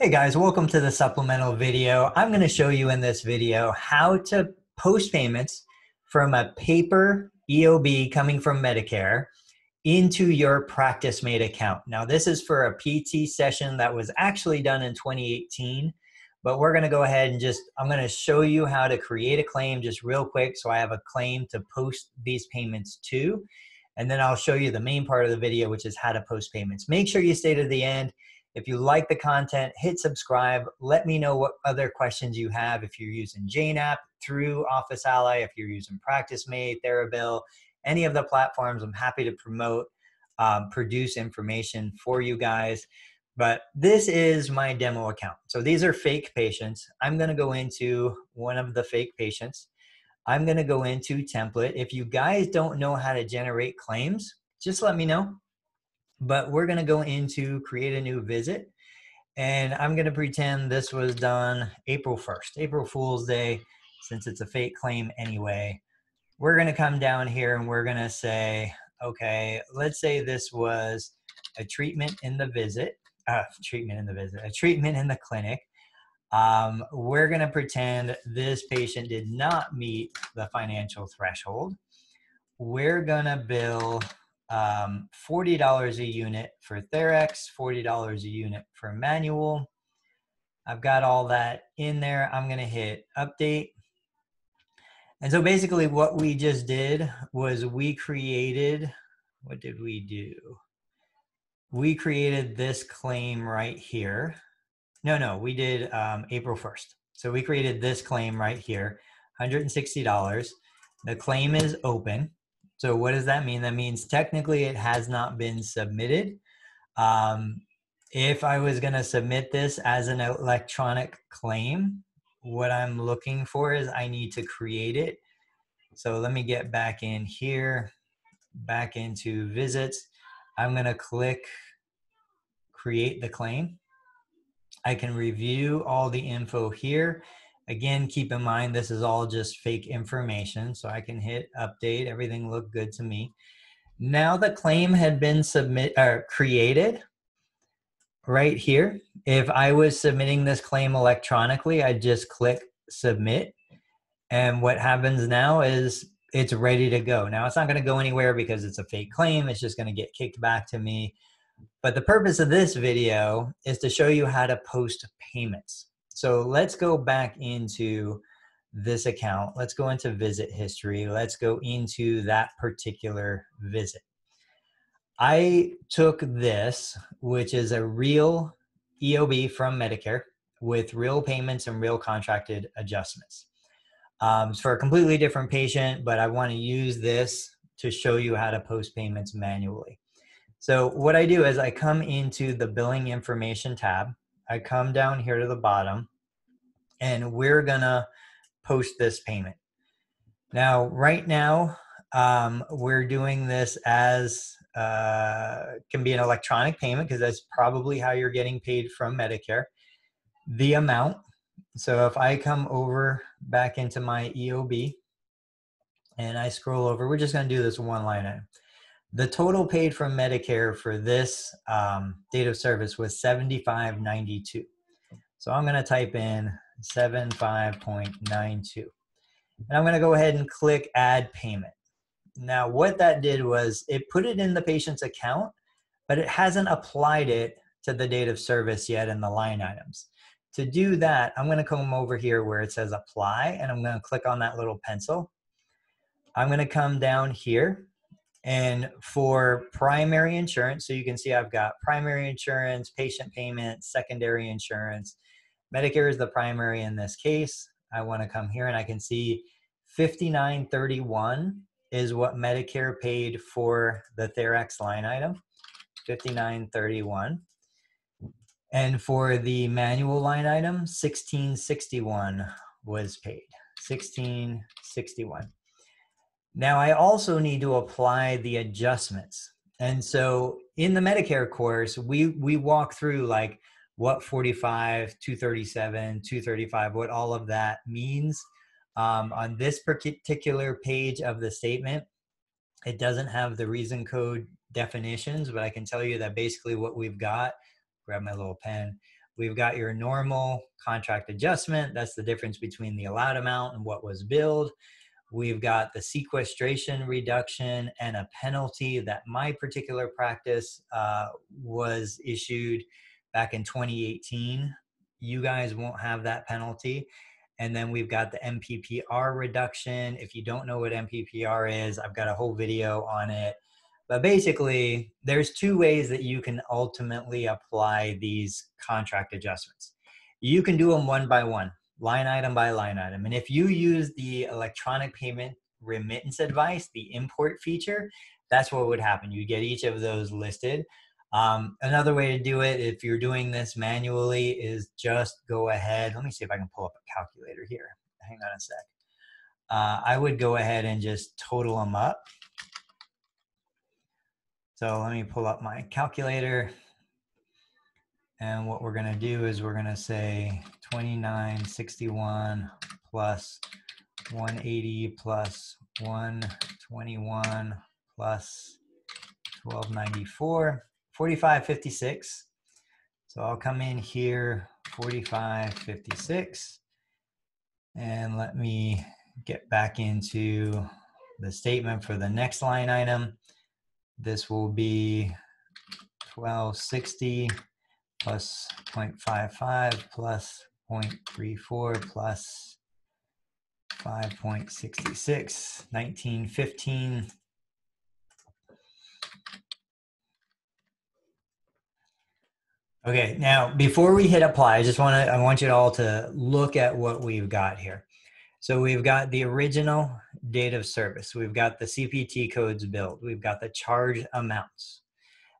Hey guys, welcome to the supplemental video. I'm going to show you in this video how to post payments from a paper EOB coming from Medicare into your Practice Mate account. Now this is for a PT session that was actually done in 2018, but we're going to go ahead and just, I'm going to show you how to create a claim just real quick so I have a claim to post these payments to. And then I'll show you the main part of the video, which is how to post payments. Make sure you stay to the end if you like the content, hit subscribe. Let me know what other questions you have if you're using Jane app through Office Ally, if you're using Practice Mate, Therabill, any of the platforms. I'm happy to promote, um, produce information for you guys. But this is my demo account. So these are fake patients. I'm going to go into one of the fake patients. I'm going to go into template. If you guys don't know how to generate claims, just let me know but we're going to go into create a new visit. And I'm going to pretend this was done April 1st, April Fool's Day, since it's a fake claim anyway. We're going to come down here and we're going to say, okay, let's say this was a treatment in the visit, uh, treatment in the visit, a treatment in the clinic. Um, we're going to pretend this patient did not meet the financial threshold. We're going to bill um, $40 a unit for Therex, $40 a unit for manual. I've got all that in there. I'm going to hit update. And so basically what we just did was we created, what did we do? We created this claim right here. No, no, we did um, April 1st. So we created this claim right here, $160. The claim is open. So what does that mean? That means technically it has not been submitted. Um, if I was going to submit this as an electronic claim, what I'm looking for is I need to create it. So let me get back in here, back into visits. I'm going to click create the claim. I can review all the info here. Again, keep in mind this is all just fake information, so I can hit update. Everything looked good to me. Now the claim had been submit or created right here. If I was submitting this claim electronically, I'd just click submit. And what happens now is it's ready to go. Now it's not going to go anywhere because it's a fake claim. It's just going to get kicked back to me. But the purpose of this video is to show you how to post payments. So let's go back into this account. Let's go into visit history. Let's go into that particular visit. I took this, which is a real EOB from Medicare with real payments and real contracted adjustments. Um, it's for a completely different patient, but I want to use this to show you how to post payments manually. So what I do is I come into the billing information tab I come down here to the bottom and we're gonna post this payment. Now, right now, um, we're doing this as uh, can be an electronic payment because that's probably how you're getting paid from Medicare. The amount. So if I come over back into my EOB and I scroll over, we're just going to do this one line item. The total paid from Medicare for this um, date of service was 75.92. So I'm going to type in 75.92. And I'm going to go ahead and click add payment. Now what that did was it put it in the patient's account, but it hasn't applied it to the date of service yet in the line items. To do that, I'm going to come over here where it says apply and I'm going to click on that little pencil. I'm going to come down here and for primary insurance, so you can see I've got primary insurance, patient payments, secondary insurance. Medicare is the primary in this case. I want to come here and I can see 5931 is what Medicare paid for the Therex line item, 5931. And for the manual line item, 1661 was paid. 1661. Now I also need to apply the adjustments. And so in the Medicare course, we we walk through like what 45, 237, 235, what all of that means. Um, on this particular page of the statement, it doesn't have the reason code definitions, but I can tell you that basically what we've got, grab my little pen, We've got your normal contract adjustment. That's the difference between the allowed amount and what was billed. We've got the sequestration reduction and a penalty that my particular practice uh, was issued back in 2018. You guys won't have that penalty. And then we've got the MPPR reduction. If you don't know what MPPR is, I've got a whole video on it. But basically, there's two ways that you can ultimately apply these contract adjustments. You can do them one by one, line item by line item. And if you use the electronic payment remittance advice, the import feature, that's what would happen. You get each of those listed. Um, another way to do it, if you're doing this manually, is just go ahead. Let me see if I can pull up a calculator here. Hang on a sec. Uh, I would go ahead and just total them up. So let me pull up my calculator. And what we're going to do is we're going to say 2961 plus 180 plus 121 plus 1294, 4556. So I'll come in here 4556 and let me get back into the statement for the next line item. This will be 1260 plus 0.55 plus 0.34 plus 5.66, 1915. Okay, now before we hit apply, I just want to I want you all to look at what we've got here. So we've got the original date of service. We've got the CPT codes built. We've got the charge amounts.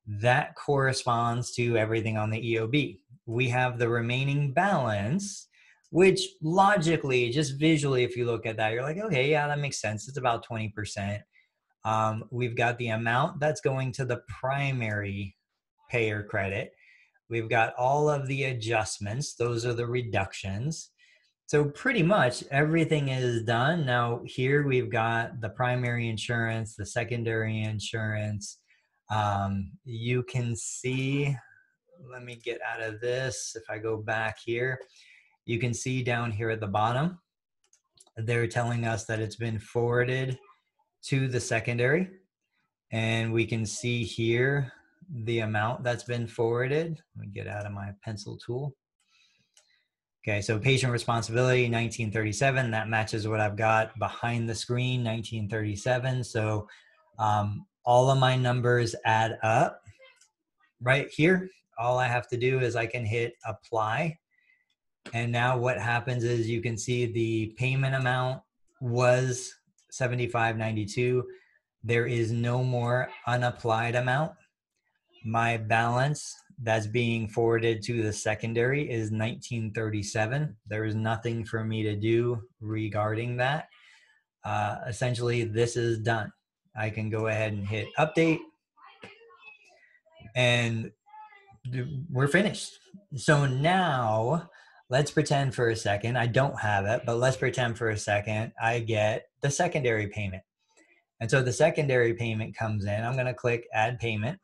That corresponds to everything on the EOB. We have the remaining balance, which logically, just visually, if you look at that, you're like, okay, yeah, that makes sense. It's about 20%. Um, we've got the amount that's going to the primary payer credit. We've got all of the adjustments. Those are the reductions. So pretty much everything is done. Now here we've got the primary insurance, the secondary insurance. Um, you can see, let me get out of this. If I go back here, you can see down here at the bottom, they're telling us that it's been forwarded to the secondary. And we can see here the amount that's been forwarded. Let me get out of my pencil tool. Okay, so patient responsibility, 1937. That matches what I've got behind the screen, 1937. So um, all of my numbers add up right here. All I have to do is I can hit apply. And now what happens is you can see the payment amount was 75.92. There is no more unapplied amount. My balance that's being forwarded to the secondary is 1937. There is nothing for me to do regarding that. Uh, essentially, this is done. I can go ahead and hit update and we're finished. So now let's pretend for a second, I don't have it, but let's pretend for a second I get the secondary payment. And so the secondary payment comes in. I'm going to click add payment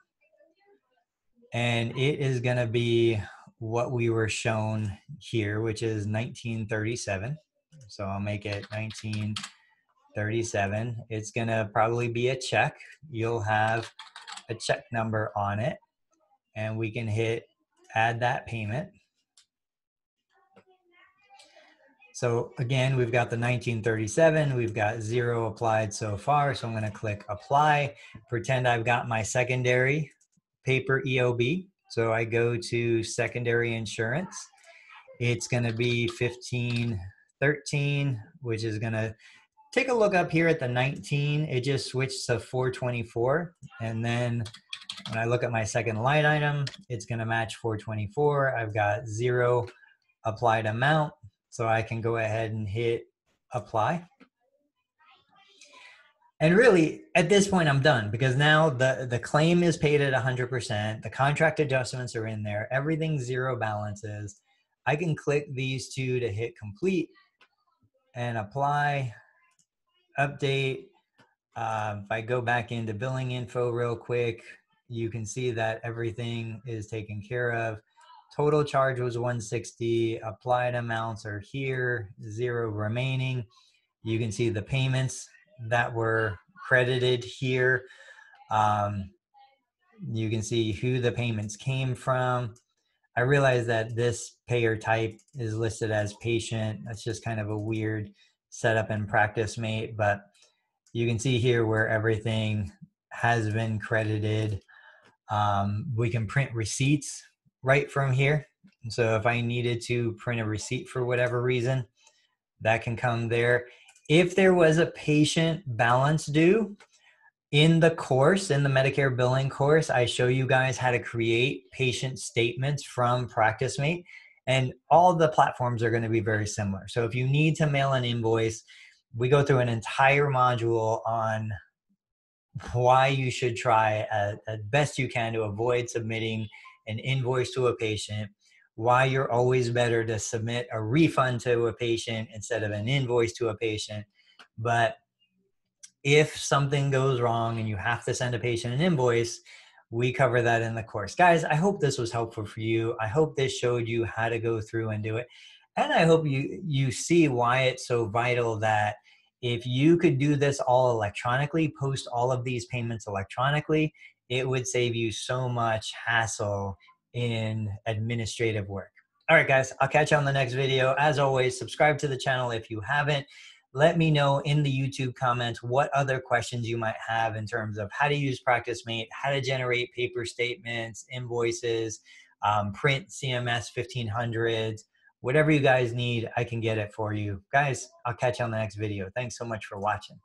and it is going to be what we were shown here, which is 1937. So I'll make it 1937. It's going to probably be a check. You'll have a check number on it, and we can hit add that payment. So again, we've got the 1937, we've got zero applied so far. So I'm gonna click apply, pretend I've got my secondary paper EOB. So I go to secondary insurance. It's to be 1513, which is to take a look up here at the 19. It just switched to 424. And then when I look at my second line item, it's going to match 424. I've got zero applied amount. So I can go ahead and hit apply and really at this point i'm done because now the the claim is paid at 100% the contract adjustments are in there everything zero balances i can click these two to hit complete and apply update uh, if i go back into billing info real quick you can see that everything is taken care of. Total charge was 160 applied amounts are here zero remaining. You can see the payments that were credited here. Um, you can see who the payments came from. I realize that this payer type is listed as patient. That's just kind of a weird setup in Practicemate but you can see here where everything has been credited um, we can print receipts right from here. So if I needed to print a receipt for whatever reason, that can come there. If there was a patient balance due in the course, in the Medicare billing course, I show you guys how to create patient statements from Practicemate. And all the platforms are going to be very similar. So if you need to mail an invoice, we go through an entire module on why you should try as, as best you can to avoid submitting an invoice to a patient, why you're always better to submit a refund to a patient instead of an invoice to a patient. But if something goes wrong and you have to send a patient an invoice, we cover that in the course. Guys, I hope this was helpful for you. I hope this showed you how to go through and do it. And I hope you you see why it's so vital that if you could do this all electronically, post all of these payments electronically, it would save you so much hassle in administrative work. All right, guys, I'll catch you on the next video. As always, subscribe to the channel if you haven't. Let me know in the YouTube comments what other questions you might have in terms of how to use Practicemate, how to generate paper statements, invoices, um, print CMS 1500s, whatever you guys need, I can get it for you. Guys, I'll catch you on the next video. Thanks so much for watching.